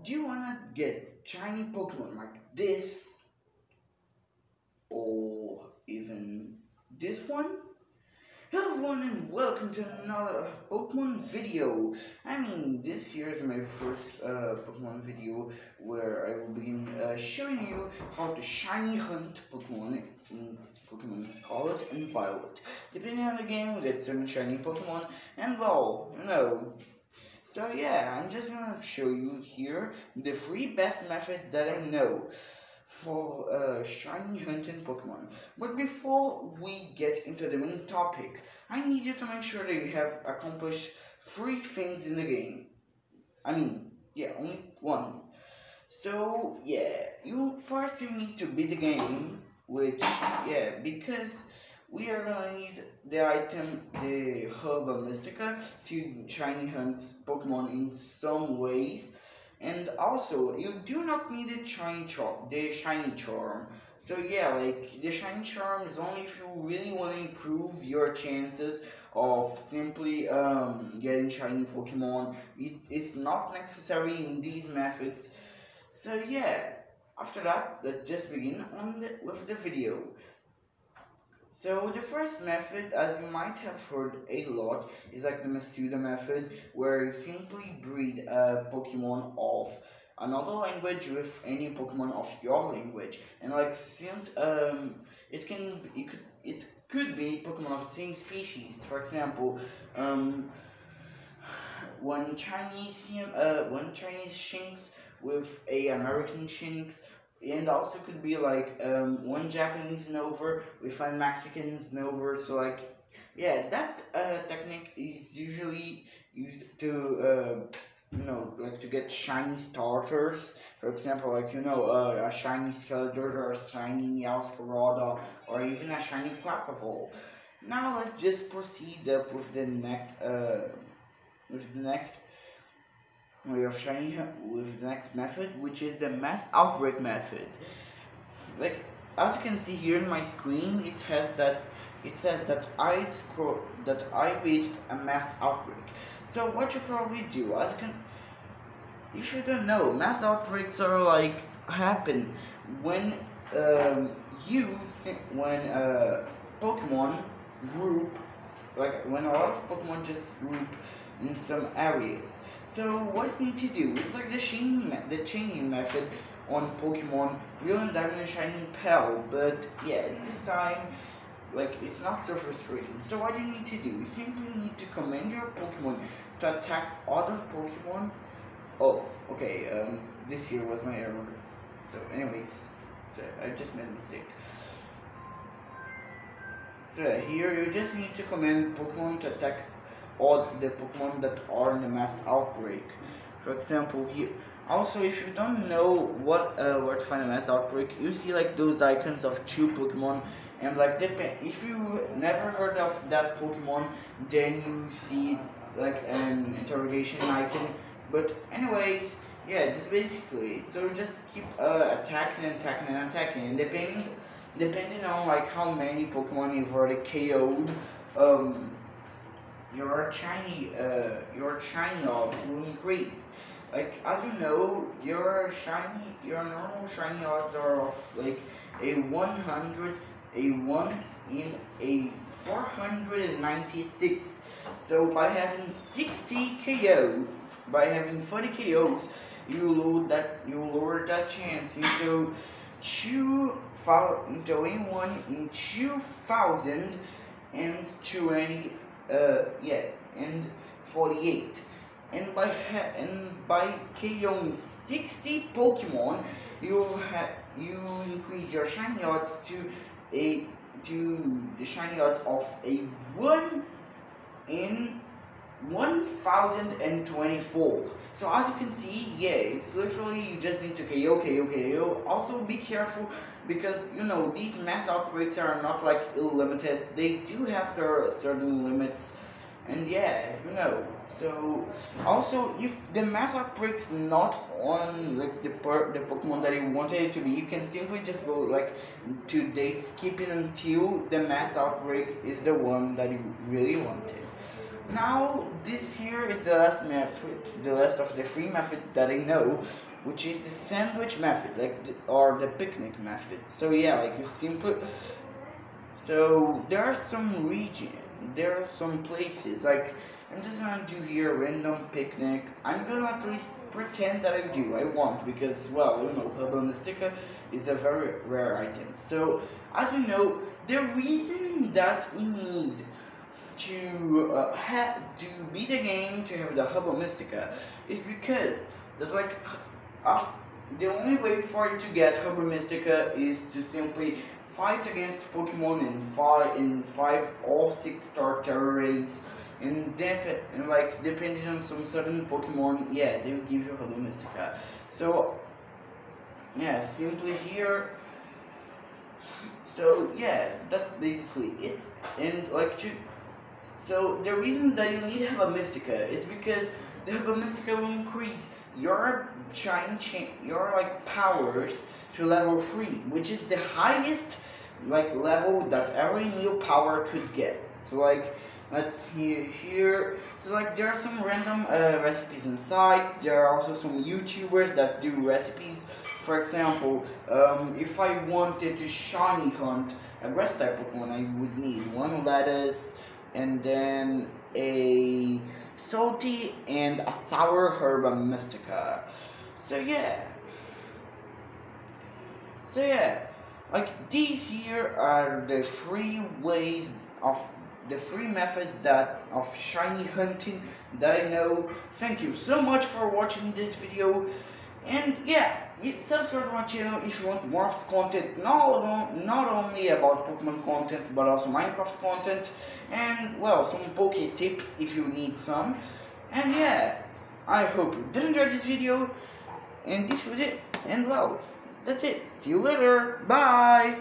Do you wanna get shiny Pokemon like this? Or even this one? Hello everyone and welcome to another Pokemon video. I mean, this year is my first uh, Pokemon video where I will begin uh, showing you how to shiny hunt Pokemon in Pokemon Scarlet and Violet. Depending on the game, we get shiny Pokemon, and well, you know. So yeah, I'm just gonna show you here the three best methods that I know for uh, shiny hunting Pokemon. But before we get into the main topic, I need you to make sure that you have accomplished three things in the game. I mean, yeah, only one. So yeah, you first you need to beat the game, which yeah, because we are gonna need the item, the Herba Mystica, to shiny hunt Pokemon in some ways. And also, you do not need a shiny charm, the shiny charm. So yeah, like the shiny charm is only if you really want to improve your chances of simply um, getting shiny Pokemon. It is not necessary in these methods. So yeah, after that, let's just begin on the, with the video. So the first method, as you might have heard a lot, is like the Masuda method, where you simply breed a Pokemon of another language with any Pokemon of your language. And like since um it can it could it could be Pokemon of the same species. For example, um one Chinese uh one Chinese Shinx with a American Shinx and also could be like um, one Japanese Snover with one Mexican Snover. So like, yeah, that uh, technique is usually used to, uh, you know, like to get shiny starters. For example, like you know, uh, a shiny Skeledirge or a shiny Meowscarada or even a shiny Quaquaval. Now let's just proceed up with the next, uh, with the next we are shiny with the next method, which is the mass outbreak method. Like as you can see here in my screen, it has that it says that I that I reached a mass outbreak. So what you probably do, as you can, if you don't know, mass outbreaks are like happen when um, you when a Pokemon group like when a lot of Pokemon just group in some areas. So what you need to do is like the chaining, the chaining method on Pokemon Diamond and Shining Pearl, but yeah, this time like it's not so frustrating. So what you need to do, you simply need to command your Pokemon to attack other Pokemon. Oh, okay, um, this here was my error. So anyways, so I just made a mistake. So here you just need to command Pokemon to attack all the Pokemon that are in the mass outbreak. For example, here. Also, if you don't know what uh, where to find a mass outbreak, you see like those icons of two Pokemon, and like. If you never heard of that Pokemon, then you see like an interrogation icon. But anyways, yeah, just basically. it. So just keep uh, attacking and attacking and attacking, and depending depending on like how many Pokemon you've already KO'd, um, your shiny uh, your shiny odds will increase. Like as you know, your shiny your normal shiny odds are of, like a 100, a 1 in a 496. So by having 60 KO, by having 40 KOs, you lower that you lower that chance into two into anyone in 2020 uh, yeah, and 48. And by and by KOing 60 Pokemon, you have you increase your shiny odds to a to the shiny odds of a one in 1024. So as you can see, yeah, it's literally you just need to KO, KO, KO. Also be careful because you know these mass outbreaks are not like unlimited. They do have their certain limits, and yeah, you know. So also if the mass outbreaks not on like the per the Pokemon that you wanted it to be, you can simply just go like to date skipping until the mass outbreak is the one that you really wanted. Now this here is the last method, the last of the three methods that I know, which is the sandwich method, like the, or the picnic method. So yeah, like you simply. So there are some region, there are some places like I'm just gonna do here a random picnic. I'm gonna at least pretend that I do. I won't because well, you know, Herba Mystica is a very rare item. So as you know, the reason that you need to uh, have to beat the game to have the Herba Mystica is because that like uh, the only way for you to get Herba Mystica is to simply fight against Pokemon in five in five all six star Tera raids and, dep- and like depending on some certain Pokemon, yeah, they will give you Herba Mystica. So yeah, simply here. So yeah, that's basically it. And like to, so the reason that you need to have a Mystica is because the Herba Mystica will increase your shine cha- your like powers to level three, which is the highest like level that every new power could get. So like let's see here. So like there are some random uh, recipes inside. There are also some youtubers that do recipes. For example um, if i wanted to shiny hunt a grass type pokemon i would need one lettuce and then a salty and a sour herba mystica so yeah so yeah like these here are the three ways of the free method that of shiny hunting that I know. Thank you so much for watching this video. And yeah, subscribe to my channel if you want more content, not, not only about Pokemon content, but also Minecraft content, and well, some Poke tips if you need some. And yeah, I hope you did enjoy this video, and this was it, and well, that's it. See you later, bye!